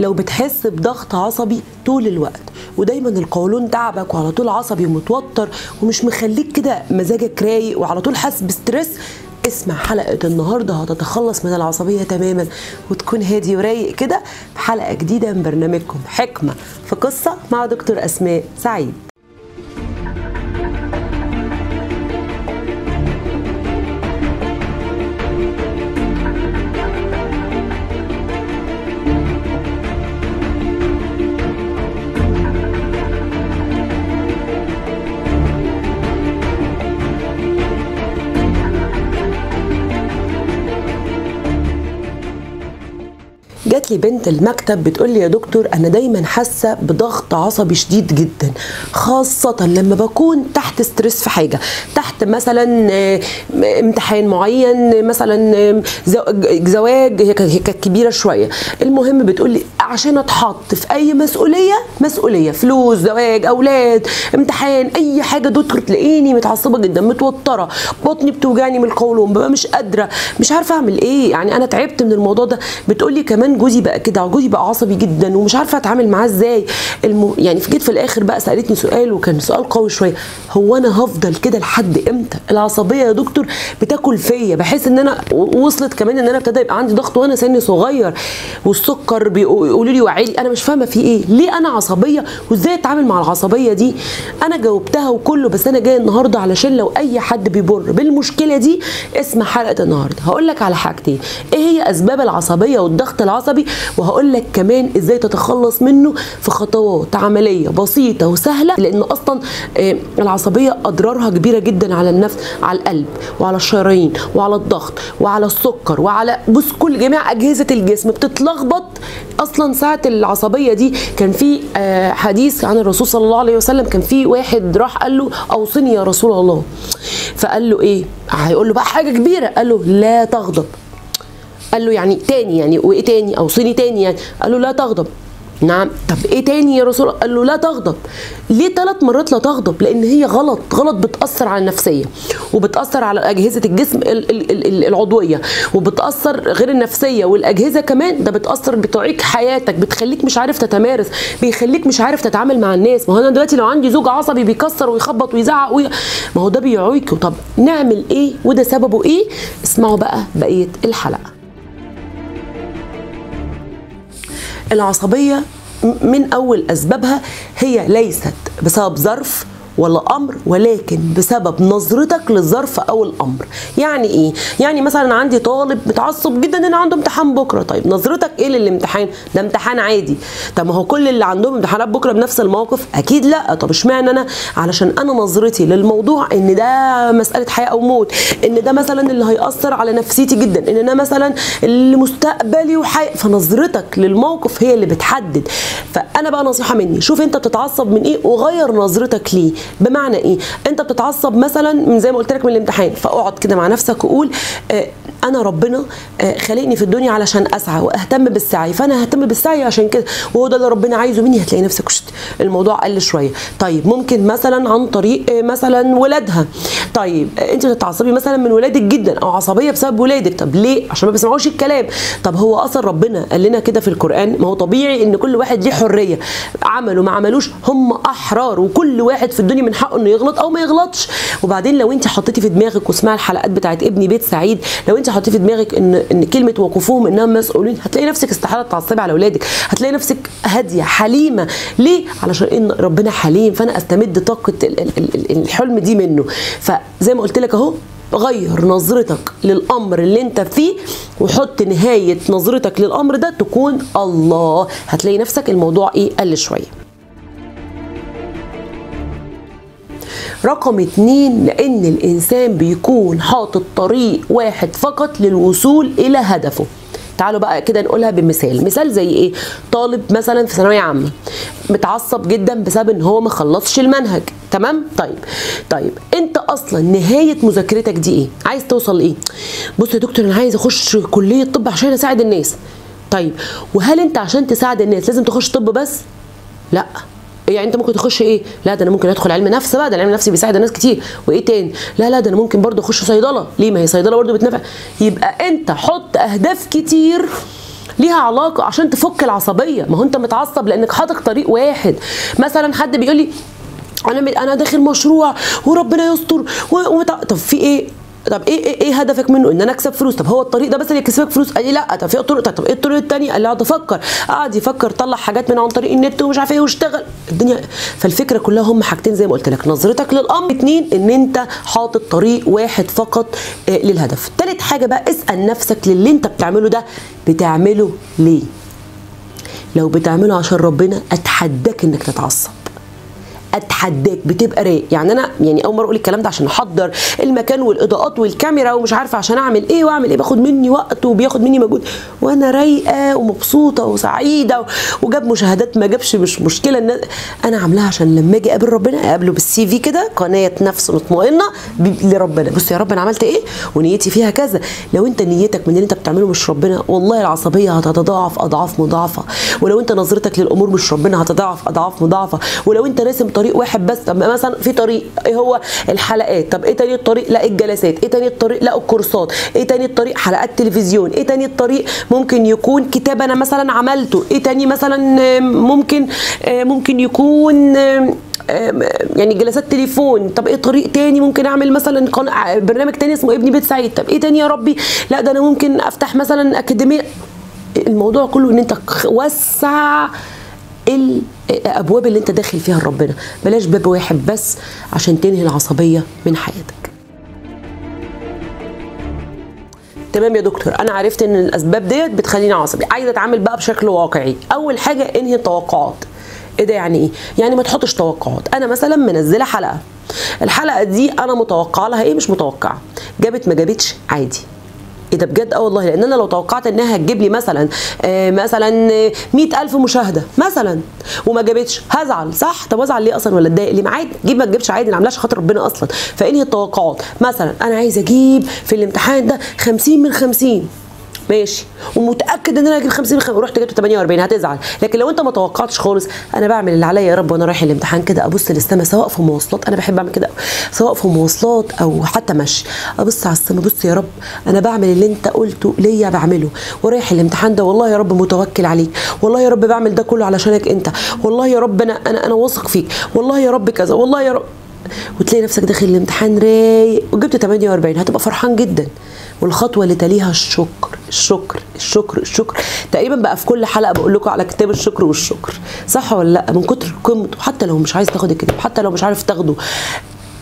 لو بتحس بضغط عصبي طول الوقت ودايما القولون تعبك وعلى طول عصبي ومتوتر ومش مخليك كده مزاجك رايق وعلى طول حاسس بستريس اسمع حلقة النهاردة هتتخلص من العصبية تماما وتكون هادي ورايق كده في حلقة جديدة من برنامجكم حكمة في قصة مع دكتور أسماء سعيد. لي بنت المكتب بتقول لي يا دكتور أنا دايما حاسة بضغط عصبي شديد جدا خاصة لما بكون تحت ستريس في حاجة تحت مثلا آه، امتحان معين مثلا آه، زو- زواج هي كانت هي كانت كبيرة شوية. المهم بتقول لي عشان اتحط في أي مسؤولية؟ مسؤولية. فلوس زواج أولاد امتحان أي حاجة. دكتور تلاقيني متعصبة جدا متوترة بطني بتوجعني من القولون ببقى مش قادرة مش عارفة أعمل إيه. يعني أنا تعبت من الموضوع ده. بتقول لي كمان جوزي بقى كده جوزي بقى عصبي جدا ومش عارفة أتعامل معاه إزاي. الم... يعني جيت في الآخر بقى سألتني سؤال وكان سؤال قوي شوية. هو أنا هفضل كده لحد إمتى؟ العصبية يا دكتور بتاكل فيا. بحس إن أنا وصلت كمان إن أنا ابتدى يبقى عندي ضغط وأنا سني صغير والسكر بيقولوا لي وعالي أنا مش فاهمة في إيه ليه أنا عصبية؟ وإزاي أتعامل مع العصبية دي؟ أنا جاوبتها وكله بس أنا جاية النهارده علشان لو اي حد بيمر بالمشكلة دي اسمع حلقة النهارده. هقول لك على حاجتين. إيه هي أسباب العصبية والضغط العصبي؟ وهقول لك كمان إزاي تتخلص منه في خطوات عملية بسيطة وسهلة لأن أصلا آه، العصبية أضرارها كبيرة جدا على النفس على القلب وعلى الشرايين وعلى الضغط وعلى السكر وعلى بص كل جميع أجهزة الجسم بتتلخبط أصلا ساعة العصبية دي كان في آه، حديث عن الرسول صلى الله عليه وسلم. كان في واحد راح قال له أوصني يا رسول الله. فقال له إيه؟ هيقول له بقى حاجة كبيرة. قال له لا تغضب. قال له يعني تاني يعني وإيه تاني؟ اوصيني تاني يعني. قال له لا تغضب. نعم. طب إيه تاني يا رسول؟ قال له لا تغضب. ليه ثلاث مرات لا تغضب؟ لأن هي غلط. غلط بتأثر على النفسية وبتأثر على أجهزة الجسم ال- ال- ال- ال- العضوية وبتأثر غير النفسية والأجهزة كمان ده بتأثر بتعيق حياتك بتخليك مش عارف تتمارس بيخليك مش عارف تتعامل مع الناس. ما هو أنا دلوقتي لو عندي زوج عصبي بيكسر ويخبط ويزعق وي... ما هو ده بيعيقه. طب نعمل إيه؟ وده سببه إيه؟ اسمعوا بقى بقية الحلقة. العصبية م- من أول أسبابها هي ليست بسبب ظرف ولا أمر ولكن بسبب نظرتك للظرف أو الأمر. يعني إيه؟ يعني مثلا عندي طالب متعصب جدا إن عنده امتحان بكرة. طيب نظرتك إيه للامتحان؟ ده امتحان عادي. طب ما هو كل اللي عندهم امتحانات بكرة بنفس الموقف؟ أكيد لأ. طب إشمعنى أنا؟ علشان أنا نظرتي للموضوع إن ده مسألة حياة أو موت إن ده مثلا اللي هيأثر على نفسيتي جدا إن أنا مثلا اللي مستقبلي وحي... فنظرتك للموقف هي اللي بتحدد. فأنا بقى نصيحة مني شوف أنت بتتعصب من إيه وغير نظرتك ليه. بمعنى إيه؟ أنت بتتعصب مثلا من زي ما قلت لك من الامتحان فاقعد كده مع نفسك وقول آه أنا ربنا آه خلقني في الدنيا علشان أسعى وأهتم بالسعي فأنا ههتم بالسعي عشان كده وهو ده اللي ربنا عايزه مني هتلاقي نفسك شت الموضوع قل شوية. طيب ممكن مثلا عن طريق آه مثلا ولادها. طيب أنت بتتعصبي مثلا من ولادك جدا أو عصبية بسبب ولادك طب ليه؟ عشان ما بيسمعوش الكلام. طب هو أصلا ربنا قال لنا كده في القرآن؟ ما هو طبيعي إن كل واحد ليه حرية. عملوا ما عملوش هم أحرار وكل واحد في الدنيا من حقه إنه يغلط أو ما يغلطش. وبعدين لو أنت حطيتي في دماغك واسمعي الحلقات بتاعت ابني بيت سعيد لو أنت حطيتي في دماغك إن إن كلمة وقوفهم انهم مسؤولين هتلاقي نفسك استحالة تعصبي على أولادك. هتلاقي نفسك هادية حليمة. ليه؟ علشان إن ربنا حليم فأنا أستمد طاقة ال- ال- ال- الحلم دي منه. فزي ما قلت لك أهو غير نظرتك للأمر اللي أنت فيه وحط نهاية نظرتك للأمر ده تكون الله. هتلاقي نفسك الموضوع إيه قل شوية. رقم اتنين لأن الإنسان بيكون حاطط طريق واحد فقط للوصول إلى هدفه. تعالوا بقى كده نقولها بمثال. مثال زي إيه؟ طالب مثلا في ثانوية عامة متعصب جدا بسبب إن هو ما خلصش المنهج. تمام؟ طيب طيب أنت أصلا نهاية مذاكرتك دي إيه؟ عايز توصل لإيه؟ بص يا دكتور أنا عايز أخش كلية طب عشان أساعد الناس. طيب وهل أنت عشان تساعد الناس لازم تخش طب بس؟ لأ. يعني انت ممكن تخش إيه؟ لا ده أنا ممكن ادخل علم نفس بقى ده العلم النفسي بيساعد الناس كتير. وايه تاني؟ لا لا ده أنا ممكن برضه اخش صيدلة. ليه؟ ما هي صيدلة برضه بتنفع. يبقى انت حط اهداف كتير ليها علاقة عشان تفك العصبية. ما هو انت متعصب لانك حاطط طريق واحد. مثلا حد بيقول لي أنا أنا داخل مشروع وربنا يستر و... طب في إيه؟ طب إيه إيه, إيه هدفك منه؟ إن أنا أكسب فلوس. طب هو الطريق ده بس اللي يكسبك فلوس؟ قال لي لا. طب في طرق؟ طب إيه الطرق الثانية قال لي أقعد أفكر. قعد يفكر طلع حاجات من عن طريق النت ومش عارف إيه واشتغل. الدنيا فالفكرة كلها هم حاجتين زي ما قلت لك. نظرتك للأمر. اتنين إن أنت حاطط طريق واحد فقط آه للهدف. تالت حاجة بقى اسأل نفسك للي أنت بتعمله ده. بتعمله ليه؟ لو بتعمله عشان ربنا أتحداك إنك تتعصب. أتحداك بتبقى رايق. يعني أنا يعني أول مرة أقول الكلام ده عشان أحضر المكان والإضاءات والكاميرا ومش عارفة عشان أعمل إيه وأعمل إيه. باخد مني وقت وبياخد مني مجهود. وأنا رايقة ومبسوطة وسعيدة وجاب مشاهدات ما جابش مش مشكلة. ان أنا عاملاها عشان لما أجي أقابل ربنا أقابله بالسي في كده قناة نفس مطمئنة لربنا. بص يا رب أنا عملت إيه؟ ونيتي فيها كذا. لو أنت نيتك من اللي أنت بتعمله مش ربنا والله العصبية هتتضاعف أضعاف مضاعفة. ولو أنت نظرتك للأمور مش ربنا هتضاعف أضعاف مضاعفة. ولو أنت راسم طريق واحد بس. طب مثلا في طريق إيه هو؟ الحلقات. طب إيه تاني الطريق؟ لا الجلسات. إيه تاني الطريق؟ لا الكورسات. إيه تاني الطريق؟ حلقات تلفزيون. إيه تاني الطريق ممكن يكون كتاب أنا مثلا عملته؟ إيه تاني مثلا ممكن ممكن يكون يعني جلسات تليفون. طب إيه طريق تاني ممكن أعمل مثلا برنامج تاني اسمه ابني بيت سعيد؟ طب إيه تاني يا ربي؟ لا ده أنا ممكن أفتح مثلا أكاديمية. الموضوع كله إن أنت وسع الأبواب اللي أنت داخل فيها لربنا. بلاش باب واحد بس عشان تنهي العصبية من حياتك. تمام يا دكتور. أنا عرفت إن الأسباب ديت بتخليني عصبي. عايزة أتعامل بقى بشكل واقعي. أول حاجة انهي التوقعات. إيه ده يعني إيه؟ يعني ما تحطش توقعات. أنا مثلا منزلة حلقة. الحلقة دي أنا متوقعه لها إيه؟ مش متوقعه جابت ما جابتش؟ عادي. إيه ده بجد؟ آه والله لأن أنا لو توقعت إنها هتجيب لي مثلا آه مثلا مئة ألف مشاهدة مثلا وما جابتش هزعل صح؟ طب ازعل ليه أصلا ولا أتضايق؟ ليه ما جيب ما تجيبش عادي أنا عاملاها خاطر ربنا أصلا. فإنهي التوقعات؟ مثلا أنا عايزه أجيب في الامتحان ده 50 من 50 ماشي. ومتأكد إن أنا هجيب 50 خم... رحت جبت 48 هتزعل. لكن لو أنت ما توقعتش خالص أنا بعمل اللي عليا يا رب وأنا رايح الامتحان كده أبص للسما سواء في مواصلات أنا بحب أعمل كده سواء في مواصلات أو حتى مشي. أبص على السما بص يا رب أنا بعمل اللي أنت قلته ليا بعمله. ورايح الامتحان ده والله يا رب متوكل عليك. والله يا رب بعمل ده كله علشانك أنت. والله يا رب أنا أنا أنا واثق فيك. والله يا رب كذا. والله يا رب. وتلاقي نفسك داخل الامتحان رايق وجبت 48 هتبقى فرحان جدا. والخطوة اللي تليها الشكر الشكر الشكر الشكر. تقريبا بقى في كل حلقة بقول لكم على كتاب الشكر والشكر. صح ولا لأ؟ من كتر قيمته حتى لو مش عايز تاخد الكتاب حتى لو مش عارف تاخده.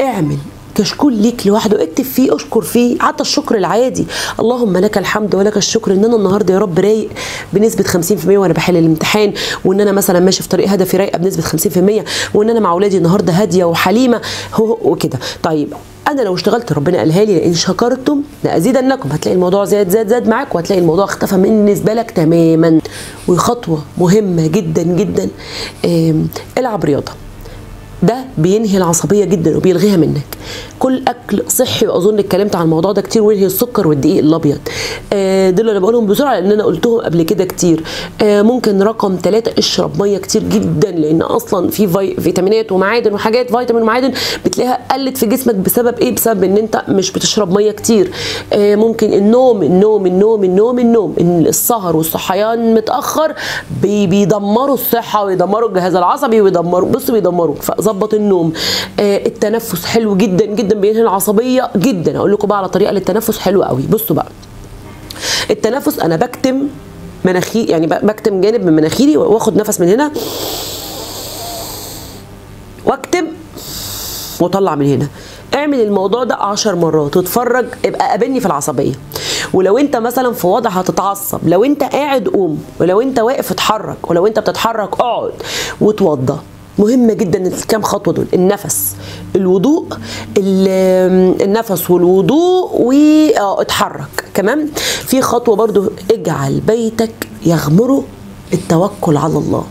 اعمل. كشكول ليك لوحده اكتب فيه اشكر فيه حتى الشكر العادي. اللهم لك الحمد ولك الشكر إن أنا النهارده يا رب رايق بنسبة 50% وأنا بحل الامتحان وإن أنا مثلا ماشي في طريق هدفي رايقة بنسبة 50% وإن أنا مع اولادي النهارده هادية وحليمة وكده. طيب أنا لو اشتغلت ربنا قالها لي لأن شكرتم لأزيدنكم. هتلاقي الموضوع زاد زاد زاد معاك وهتلاقي الموضوع اختفى بالنسبة لك تماما. وخطوة مهمة جدا جدا. العب رياضة. ده بينهي العصبية جدا وبيلغيها منك. كل أكل صحي وأظن اتكلمت عن الموضوع ده كتير وينهي السكر والدقيق الأبيض. آه دول أنا بقولهم بسرعة لأن أنا قلتهم قبل كده كتير. آه ممكن رقم ثلاثة اشرب مية كتير جدا لأن أصلا في في فيتامينات ومعادن وحاجات فيتامين ومعادن بتلاقيها قلت في جسمك بسبب إيه؟ بسبب إن أنت مش بتشرب مية كتير. آه ممكن النوم النوم النوم النوم النوم. السهر والصحيان متأخر بي بيدمروا الصحة ويدمروا الجهاز العصبي ويدمروا بصوا بيدمروا. فظبط النوم. آه التنفس حلو جدا جدا بينهي العصبية جدا. أقول لكم بقى على طريقة للتنفس حلوة قوي. بصوا بقى. التنفس أنا بكتم مناخير يعني بكتم جانب من مناخيري واخد نفس من هنا. واكتم واطلع من هنا. اعمل الموضوع ده عشر مرات. واتفرج ابقى قابلني في العصبية. ولو انت مثلا في وضع هتتعصب لو انت قاعد قوم ولو انت واقف اتحرك ولو انت بتتحرك اقعد. وتوضى مهمه جدا الكام خطوة دول. النفس الوضوء النفس والوضوء واتحرك كمان في خطوة برضو اجعل بيتك يغمره التوكل على الله.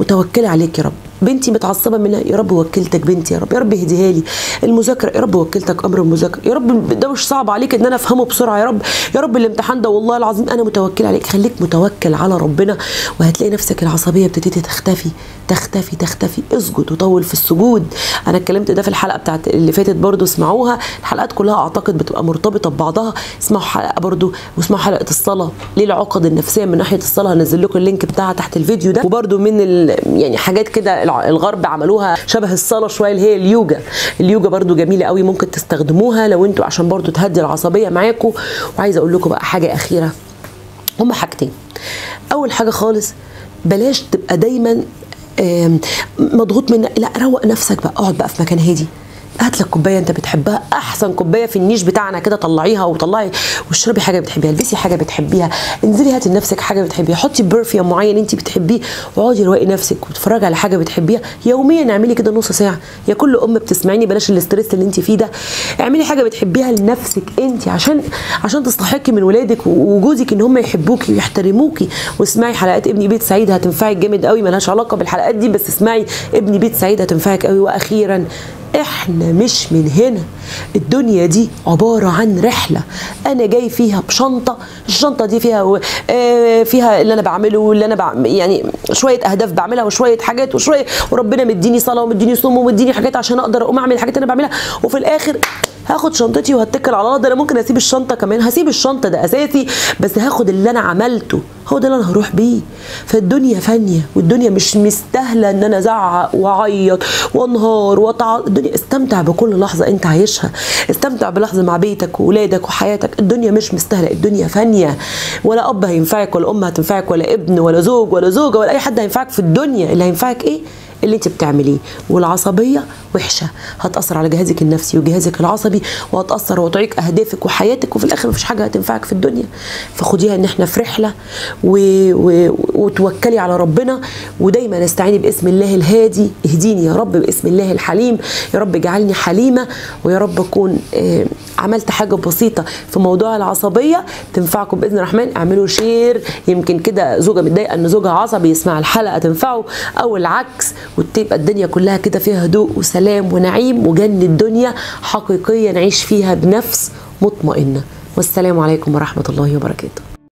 متوكله عليك يا رب. بنتي متعصبة منها يا رب وكلتك بنتي يا رب يا رب اهديها لي. المذاكرة يا رب وكلتك أمر المذاكرة. يا رب ده مش صعب عليك إن أنا أفهمه بسرعة يا رب. يا رب الامتحان ده والله العظيم أنا متوكل عليك. خليك متوكل على ربنا وهتلاقي نفسك العصبية بتبتدي تختفي تختفي تختفي. اسجد وطول في السجود. أنا اتكلمت ده في الحلقة بتاعت اللي فاتت برضو اسمعوها. الحلقات كلها أعتقد بتبقى مرتبطة ببعضها. اسمعوا حلقة برضو واسمعوا حلقة الصلاة. ليه العقد النفسية من ناحية الصلاة؟ هنزل لكم اللينك بتاعها تحت الفيديو ده. وبرضو من ال... يعني حاجات كده الغرب عملوها شبه الصلاة شوية اللي هي اليوجا. اليوجا برضو جميلة قوي ممكن تستخدموها لو أنتوا عشان برضو تهدي العصبية معاكم وعايزة أقول لكم بقى حاجة أخيرة. هما حاجتين. أول حاجة خالص بلاش تبقى دايما مضغوط من لا روق نفسك بقى. اقعد بقى في مكان هادي. هات لك كوباية انت بتحبها أحسن كوباية في النيش بتاعنا كده طلعيها وطلعي واشربي حاجة بتحبيها البسي حاجة بتحبيها انزلي هاتي لنفسك حاجة بتحبيها حطي perfume معين انت بتحبيه واقعدي روقي نفسك واتفرجي على حاجة بتحبيها يوميا اعملي كده نص ساعة يا كل أم بتسمعيني بلاش ال stress اللي انت فيه ده اعملي حاجة بتحبيها لنفسك انت عشان عشان تستحقي من ولادك وجوزك إن هم يحبوكي ويحترموكي واسمعي حلقات ابني بيت سعيد هتنفعك جامد قوي ملهاش علاقة بالحلقات دي بس اسمعي ابني بيت سعيد هتنفعك قوي وأخيرا إحنا مش من هنا. الدنيا دي عبارة عن رحلة. أنا جاي فيها بشنطة الشنطة دي فيها آه فيها اللي أنا بعمله واللي أنا بعمل يعني شوية أهداف بعملها وشوية حاجات وشوية وربنا مديني صلاة ومديني صوم ومديني حاجات عشان أقدر أقوم أعمل الحاجات اللي أنا بعملها. وفي الآخر هاخد شنطتي وهتكل على الله ده أنا ممكن أسيب الشنطة كمان. هسيب الشنطة ده أساسي. بس هاخد اللي أنا عملته. هو ده اللي أنا هروح بيه. فالدنيا فانية والدنيا مش مستاهلة إن أنا أزعق وأعيط وأنهار واتع الدنيا استمتع بكل لحظة أنت عايشها. استمتع بلحظة مع بيتك واولادك وحياتك. الدنيا مش مستاهلة الدنيا فانية. ولا أب هينفعك ولا أم هتنفعك ولا ابن ولا زوج ولا زوجة ولا أي حد هينفعك في الدنيا. اللي هينفعك إيه؟ اللي انت بتعمليه. والعصبية وحشة. هتأثر على جهازك النفسي وجهازك العصبي وهتأثر وتعيق أهدافك وحياتك وفي الآخر مفيش حاجة هتنفعك في الدنيا. فخديها إن إحنا في رحلة و... و... وتوكلي على ربنا ودايما استعيني باسم الله الهادي. اهديني يا رب باسم الله الحليم. يا رب اجعلني حليمة. ويا رب أكون آه عملت حاجة بسيطة في موضوع العصبية تنفعكم بإذن الرحمن. اعملوا شير. يمكن كده زوجة متضايقة إن زوجها عصبي يسمع الحلقة تنفعه. أو العكس وتبقى الدنيا كلها كده فيها هدوء وسلام ونعيم وجنة دنيا حقيقية نعيش فيها بنفس مطمئنة. والسلام عليكم ورحمة الله وبركاته.